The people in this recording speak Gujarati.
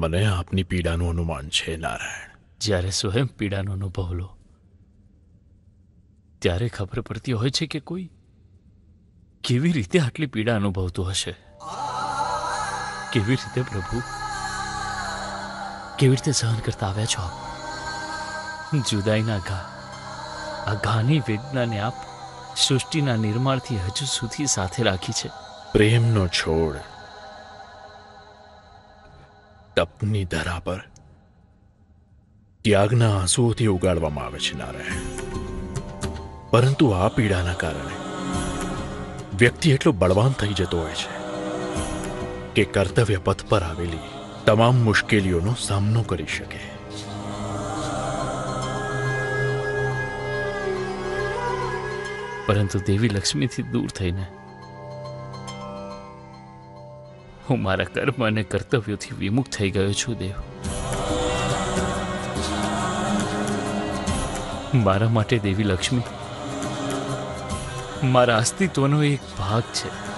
મને આપની પીડાનું અનુમાન છે નારાયણ. જ્યારે સ્વયં પીડાનો અનુભવ લો ત્યારે ખબર પડતી હોય છે કે કોઈ કેવી રીતે આટલી પીડા અનુભવતું હશે? કેવી રીતે પ્રભુ કેવી રીતે સહન કરતા આવ્યા છો જુદાઈના ઘા આ ઘાની વેદનાને આપ સૃષ્ટિના નિર્માણથી હજુ સુધી સાથે રાખી છે. પ્રેમનો છોડ તપની ધરા પર. ત્યાગના આંસુઓથી ઉગાડવામાં આવે છે નારાયણ. પરંતુ આ પીડાના કારણે વ્યક્તિ એટલો બળવાન થઈ જતો હોય છે કે કર્તવ્ય પથ પર આવેલી તમામ મુશ્કેલીઓનો સામનો કરી શકે. પરંતુ દેવી લક્ષ્મીથી દૂર થઈને હું મારા કર્મ અને કર્તવ્યોથી વિમુખ થઈ ગયો છું, દેવ. મારા માટે દેવી લક્ષ્મી, મારા અસ્તિત્વનો એક ભાગ છે.